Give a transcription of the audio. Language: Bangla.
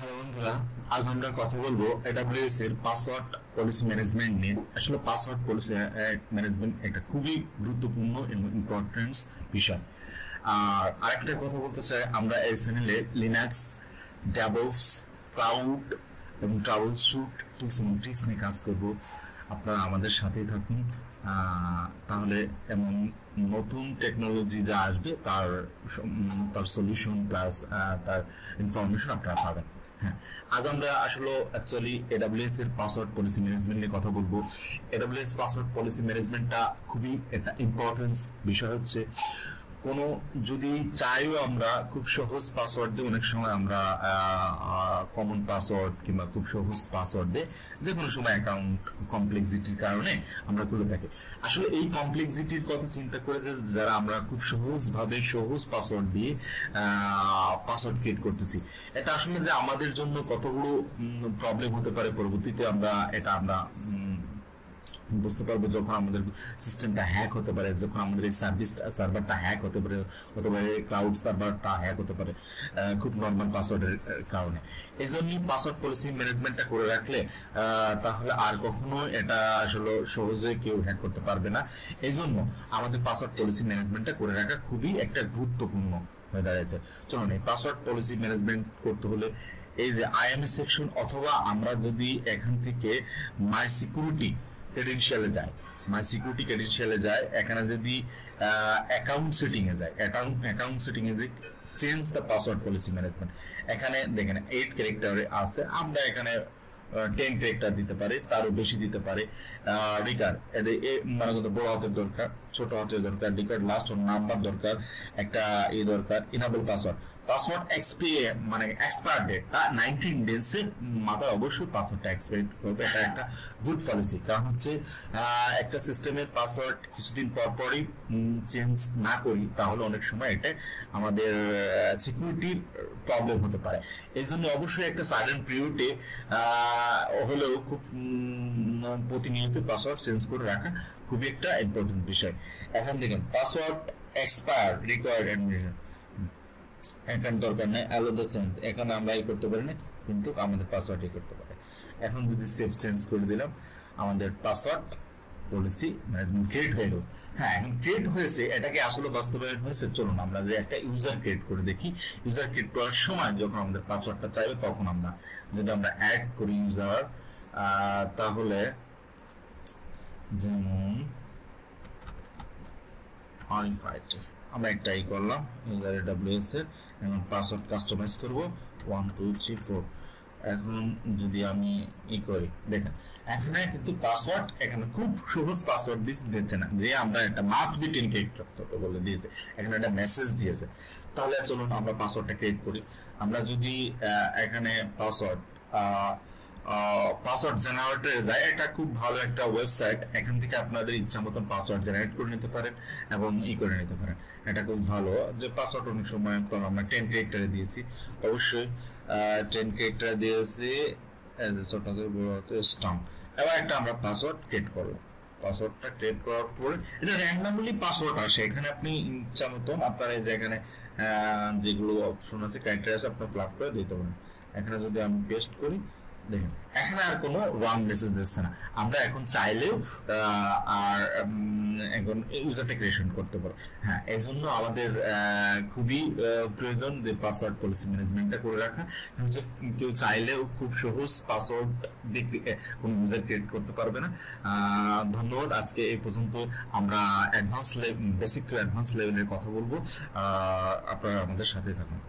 হ্যালো বন্ধুরা, আজ আমরা কথা বলব এডাব্লিউএস এর পাসওয়ার্ড পলিসি ম্যানেজমেন্ট নিয়ে। আসলে পাসওয়ার্ড পলিসি ম্যানেজমেন্ট একটা খুবই গুরুত্বপূর্ণ এবং ইম্পর্টেন্স বিষয়। আর আরেকটা কথা বলতে চাই, আমরা এই চ্যানেলে লিনাক্স ড্যাবলস ক্লাউড এবং ট্রাভেল শুট টিপস এবং ট্রিক্স নিয়ে কাজ করব। আপনারা আমাদের সাথেই থাকুন। তাহলে এমন নতুন টেকনোলজি যা আসবে, তার তার সলিউশন প্লাস তার ইনফরমেশন আপনারা পাবেন। হ্যাঁ। আজ আমরা আসলে অ্যাকচুয়ালি এডাব্লিউএস এর পাসওয়ার্ড পলিসি ম্যানেজমেন্ট নিয়ে কথা বলব। এডাব্লিউএস পাসওয়ার্ড পলিসি ম্যানেজমেন্টটা খুবই একটা ইম্পর্টেন্স বিষয় হচ্ছে। কোনো যদি চাইও আমরা খুব সহজ পাসওয়ার্ড দিয়ে অনেক সময় আমরা কমন পাসওয়ার্ড কিংবা খুব সহজ পাসওয়ার্ড দিয়ে যে কোনো সময় অ্যাকাউন্ট কমপ্লেক্সিটির কারণে আমরা খুলে থাকি। আসলে এই কমপ্লেক্সিটির কথা চিন্তা করে যে যারা আমরা খুব সহজভাবে সহজ পাসওয়ার্ড দিয়ে পাসওয়ার্ড ক্রিয়েট করতেছি, এটা আসলে যে আমাদের জন্য কতগুলো প্রবলেম হতে পারে পরবর্তীতে আমরা, এটা আমরা বুঝতে পারব যখন আমাদের সিস্টেমটা হ্যাক হতে পারে, যখন আমাদের এই সার্ভিস সার্ভারটা হ্যাক হতে পারে হতে পারে ক্লাউড সার্ভারটা হ্যাক হতে পারে খুব নর্মাল পাসওয়ার্ডের কারণে। এই জন্যই পাসওয়ার্ড পলিসি ম্যানেজমেন্টটা করে রাখলে তাহলে আর কখনো এটা আসলে সহজে কেউ হ্যাক করতে পারবে না। এই জন্য আমাদের পাসওয়ার্ড পলিসি ম্যানেজমেন্টটা করে রাখা খুবই একটা গুরুত্বপূর্ণ হয়ে দাঁড়িয়েছে। চলুন, এই পাসওয়ার্ড পলিসি ম্যানেজমেন্ট করতে হলে এই যে আইএমএ সেকশন অথবা আমরা যদি এখান থেকে মাই সিকিউরিটি ক্রেডেনশিয়ালে যায়। মাই সিকিউরিটি ক্রেডেনশিয়ালে যায়। এখানে যদি অ্যাকাউন্ট এ যায় অ্যাকাউন্ট অ্যাকাউন্ট এ যে change the password policy management এখানে দেখেন এইট ক্যারেক্টারে আছে। আমরা এখানে টেন ক্যারেক্টার দিতে পারে, তারও বেশি দিতে পারে। রিকার এদের মানে কত, বড় হাতের দরকার, ছোট হাতের দরকার রিকার লাস্ট নাম্বার দরকার, একটা ই দরকার ইনাবল পাসওয়ার্ড পাসওয়ার্ড এক্সপি মানে এক্সপায়ার ডেট তা নাইনটিন ডেজ এর মাথায় অবশ্যই পাসওয়ার্ডটা এক্সপায়ার করবে। এটা একটা গুড পলিসি কারণ হচ্ছে একটা সিস্টেমের পাসওয়ার্ড কিছুদিন পর পরই চেঞ্জ না করি, তাহলে অনেক সময় এটা আমাদের সিকিউরিটির প্রবলেম হতে পারে। এই জন্য অবশ্যই একটা সাইলেন্ট পিরিয়ডে হলেও খুব প্রতিনিয়ত পাসওয়ার্ড চেঞ্জ করে রাখা খুবই একটা ইম্পর্টেন্ট বিষয়। এখন দেখেন পাসওয়ার্ড এক্সপায়ার রিকোয়ার্ড অ্যাডমিশন এখানে দরকার নেই আলাদা চেঞ্জ এখানে আমরা এই করতে পারি না কিন্তু আমাদের পাসওয়ার্ড করতে পারে। এখন যদি সেভ চেঞ্জ করে দিলাম, আমাদের পাসওয়ার্ড পলিসি ম্যানেজমেন্ট ক্রিয়েট গেল। হ্যাঁ এখন ক্রিয়েট হয়েছে এটাকে আসলে বাস্তবায়ন হয়েছে? চলুন আমরা যে একটা ইউজার ক্রিয়েট করে দেখি। ইউজার ক্রিয়েট করার সময় যখন আমাদের পাসওয়ার্ডটা চাইবে, তখন আমরা যদি আমরা অ্যাড করি ইউজার তাহলে যেমন আনফাইড আমরা একটা ই করলাম ইউজার ডাব্লিউএস এর, এখন পাসওয়ার্ড কাস্টমাইজ করব। ওয়ান টু থ্রি ফোর এখন যদি আমি ই করি, দেখেন, এখানে কিন্তু পাসওয়ার্ড এখানে খুব সহজ পাসওয়ার্ড দিচ্ছে না। যে আমরা একটা মাস্ট বি টেন হবে বলে দিয়েছে। এখানে একটা মেসেজ দিয়েছে। তাহলে চলুন আমরা পাসওয়ার্ডটা ক্রিয়েট করি। আমরা যদি এখানে পাসওয়ার্ড পাসওয়ার্ড জেনারেটরে যায়। এটা খুব ভালো একটা ওয়েবসাইট এখান থেকে আপনাদের ইচ্ছা মতন পাসওয়ার্ড জেনারেট করে নিতে পারেন এবং ই করে নিতে পারেন। এটা খুব ভালো যে পাসওয়ার্ড অনেক সময় আমরা টেন ক্যারেক্টারে দিয়েছি। অবশ্যই টেন ক্যারেক্টার দিয়েছি। বড় স্ট্রং এবার একটা আমরা পাসওয়ার্ড ক্রিয়েট করলাম। পাসওয়ার্ডটা ক্রিয়েট করার পরে এটা র্যান্ডামলি পাসওয়ার্ড আসে। এখানে আপনি ইচ্ছা মতন আপনার এই যে এখানে যেগুলো অপশন আছে ক্রাইটেরিয়া আছে আপনি প্লাগ করে দিতে পারেন। এখানে যদি আমি পেস্ট করি দেখেন আর মেসেজ দিচ্ছে না। আমরা এখন চাইলেও আর এখন ইউজারটা ক্রিয়েশন করতে পারো হ্যাঁ এই জন্য আমাদের খুবই প্রয়োজন যে পাসওয়ার্ড পলিসি ম্যানেজমেন্টটা করে রাখা। কেউ চাইলেও খুব সহজ পাসওয়ার্ড দিয়ে কোনো ইউজার ক্রিয়েট করতে পারবে না। ধন্যবাদ। আজকে এই পর্যন্ত আমরা অ্যাডভান্স বেসিক টু অ্যাডভান্স লেভেলের কথা বলব। আপনারা আমাদের সাথে থাকুন।